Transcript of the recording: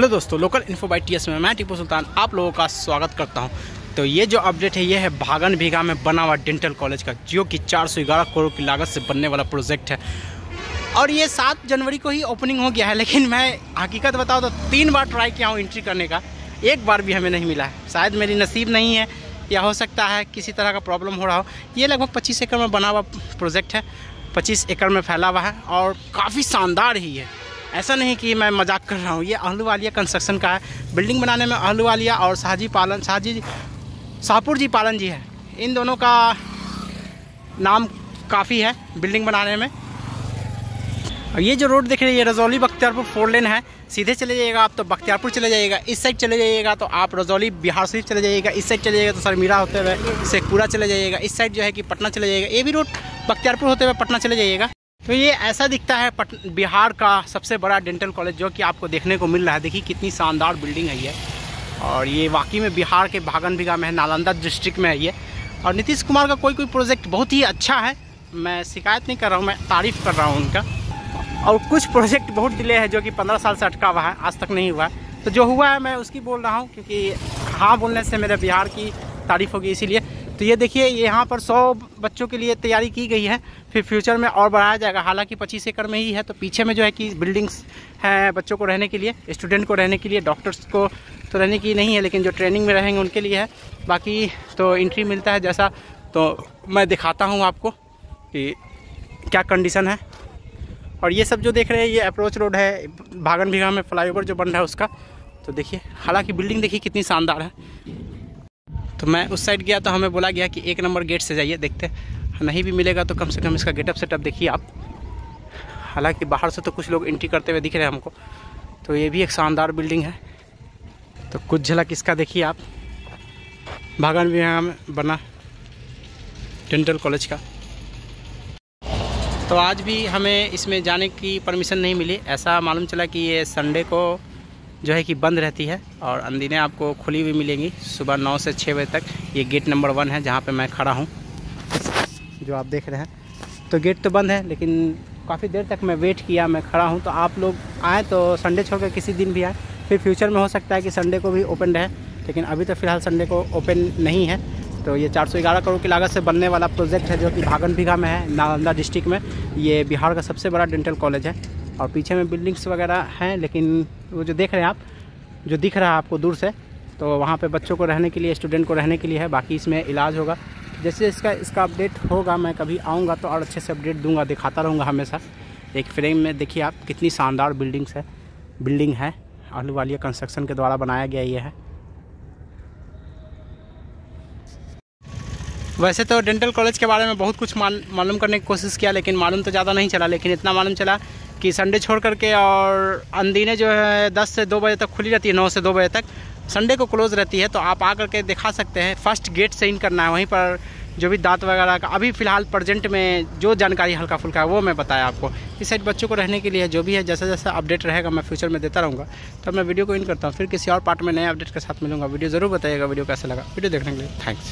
Hello दोस्तों, local info by T में मैं टीपू सुल्तान आप लोगों का स्वागत करता हूँ। तो ये जो अपडेट है, ये है भागन भीगा में बना हुआ डेंटल कॉलेज का जो कि चार सौ ग्यारह करोड़ की लागत से बनने वाला प्रोजेक्ट है। और ये सात जनवरी को ही ओपनिंग हो गया है, लेकिन मैं हकीकत बताऊँ तो तीन बार ट्राई किया हूँ एंट्री करने का। एक बार भी हमें नहीं मिला है। शायद मेरी नसीब नहीं है, या हो सकता है किसी तरह का प्रॉब्लम हो रहा हो। ये लगभग पच्चीस एकड़ में बना हुआ प्रोजेक्ट है, पच्चीस एकड़ में फैला हुआ है और काफ़ी शानदार ही है। ऐसा नहीं कि मैं मज़ाक कर रहा हूँ। ये आहलूवालिया कंस्ट्रक्शन का है। बिल्डिंग बनाने में आहलूवालिया और शाहजी पालन शाहजी शाहपुर जी पालन जी है। इन दोनों का नाम काफ़ी है बिल्डिंग बनाने में। और ये जो रोड देख रहे हैं, ये रजौली बख्तियारपुर फोर लेन है। सीधे चले जाइएगा आप तो बख्तियारपुर चले जाइएगा। इस साइड चले जाइएगा तो आप रजौली बिहार शरीफ चले जाइएगा। इस साइड चले जाइएगा तो सरमीरा होते हुए शेखपुरा चले जाइएगा। इस साइड जो है कि पटना चले जाइएगा। ये भी रोड बख्तियारपुर होते हुए पटना चले जाइएगा। तो ये ऐसा दिखता है पट, बिहार का सबसे बड़ा डेंटल कॉलेज जो कि आपको देखने को मिल रहा है। देखिए कितनी शानदार बिल्डिंग है ये। और ये वाकई में बिहार के भागन भिगा में है, नालंदा डिस्ट्रिक्ट में है ये। और नीतीश कुमार का कोई कोई प्रोजेक्ट बहुत ही अच्छा है। मैं शिकायत नहीं कर रहा हूँ, मैं तारीफ़ कर रहा हूँ उनका। और कुछ प्रोजेक्ट बहुत डिले है जो कि पंद्रह साल से अटका हुआ है, आज तक नहीं हुआ है। तो जो हुआ है मैं उसकी बोल रहा हूँ, क्योंकि हाँ बोलने से मेरे बिहार की तारीफ़ होगी, इसीलिए तो ये देखिए, यहाँ पर सौ बच्चों के लिए तैयारी की गई है। फिर फ्यूचर में और बढ़ाया जाएगा। हालाँकि पच्चीस एकड़ में ही है तो पीछे में जो है कि बिल्डिंग्स हैं बच्चों को रहने के लिए, स्टूडेंट को रहने के लिए, डॉक्टर्स को तो रहने की नहीं है, लेकिन जो ट्रेनिंग में रहेंगे उनके लिए है। बाकी तो इंट्री मिलता है जैसा तो मैं दिखाता हूँ आपको कि क्या कंडीशन है। और ये सब जो देख रहे हैं, ये अप्रोच रोड है, भागन भीघा में फ्लाई जो बन रहा है उसका। तो देखिए, हालाँकि बिल्डिंग देखिए कितनी शानदार है। तो मैं उस साइड गया तो हमें बोला गया कि एक नंबर गेट से जाइए, देखते नहीं भी मिलेगा तो कम से कम इसका गेटअप सेटअप देखिए आप। हालाँकि बाहर से तो कुछ लोग एंट्री करते हुए दिख रहे हैं हमको। तो ये भी एक शानदार बिल्डिंग है। तो कुछ झलक इसका देखिए आप। भागन भी यहाँ बना। डेंटल कॉलेज का। तो आज भी हमें इसमें जाने की परमिशन नहीं मिली। ऐसा मालूम चला कि ये संडे को जो है कि बंद रहती है और अनदिने आपको खुली हुई मिलेंगी सुबह नौ से छः बजे तक। ये गेट नंबर वन है जहाँ पर मैं खड़ा हूँ, जो आप देख रहे हैं। तो गेट तो बंद है, लेकिन काफ़ी देर तक मैं वेट किया, मैं खड़ा हूँ। तो आप लोग आएँ तो संडे छोड़ किसी दिन भी आए। फिर फ्यूचर में हो सकता है कि संडे को भी ओपन रहे, लेकिन अभी तो फ़िलहाल संडे को ओपन नहीं है। तो ये 411 करोड़ की लागत से बनने वाला प्रोजेक्ट है, जो कि भागन बीघा में है, नालंदा डिस्ट्रिक्ट में। ये बिहार का सबसे बड़ा डेंटल कॉलेज है। और पीछे में बिल्डिंग्स वगैरह हैं, लेकिन वो जो देख रहे हैं आप, जो दिख रहा है आपको दूर से तो वहाँ पे बच्चों को रहने के लिए, स्टूडेंट को रहने के लिए है, बाकी इसमें इलाज होगा। जैसे इसका इसका अपडेट होगा, मैं कभी आऊँगा तो और अच्छे से अपडेट दूँगा, दिखाता रहूँगा हमेशा। एक फ्रेम में देखिए आप, कितनी शानदार बिल्डिंग्स है, बिल्डिंग है, आलू वालिया कंस्ट्रक्शन के द्वारा बनाया गया ये है। वैसे तो डेंटल कॉलेज के बारे में बहुत कुछ मालूम करने की कोशिश किया, लेकिन मालूम तो ज़्यादा नहीं चला, लेकिन इतना मालूम चला कि संडे छोड़ करके और अंदीने जो है दस से दो बजे तक खुली रहती है, नौ से दो बजे तक। संडे को क्लोज रहती है तो आप आ करके दिखा सकते हैं। फ़र्स्ट गेट से इन करना है, वहीं पर जो भी दांत वगैरह का, अभी फ़िलहाल प्रजेंट में जो जानकारी हल्का फुल्का है, वो मैं बताया आपको। इस साइड बच्चों को रहने के लिए जो भी है, जैसा जैसा अपडेट रहेगा, मैं फ्यूचर में देता रहूँगा। तो मैं वीडियो को इन करता हूँ, फिर किसी और पार्ट में नए अपडेट के साथ मिलूँगा। वीडियो ज़रूर बताइएगा, वीडियो कैसा लगा। वीडियो देखने के लिए थैंक्स।